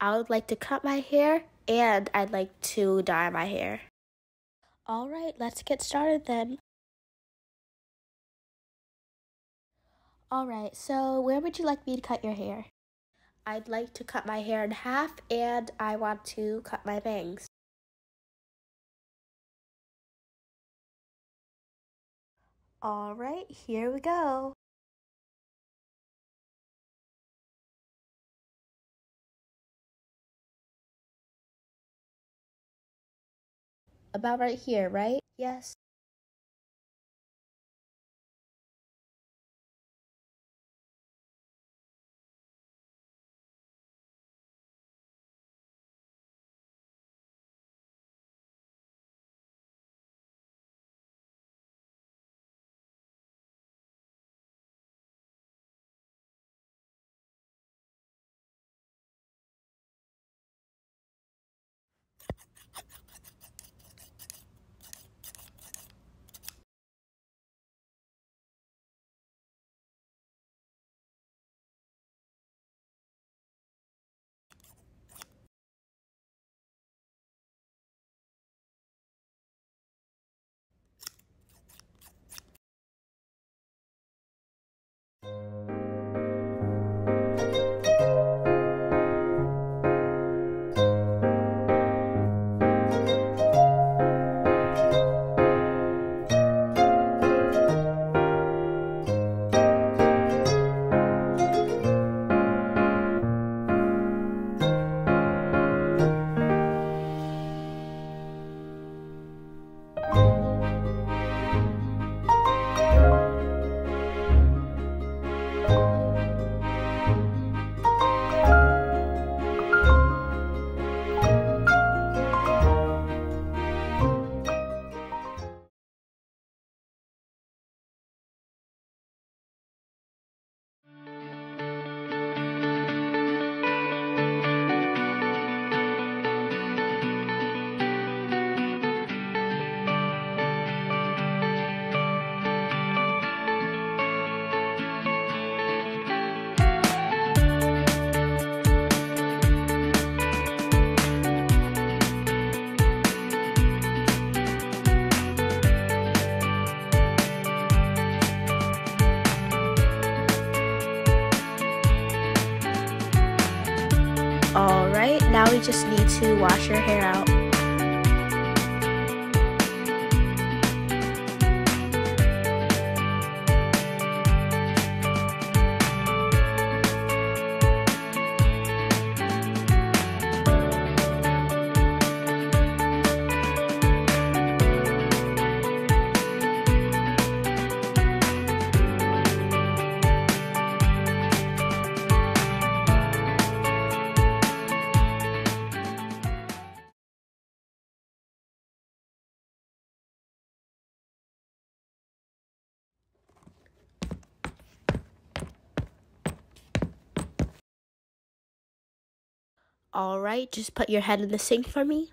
I would like to cut my hair and I'd like to dye my hair. All right, let's get started then. All right, so where would you like me to cut your hair? I'd like to cut my hair in half and I want to cut my bangs. All right, here we go. About right here, right? Yes. Right, now we just need to wash your hair out. All right, just put your head in the sink for me.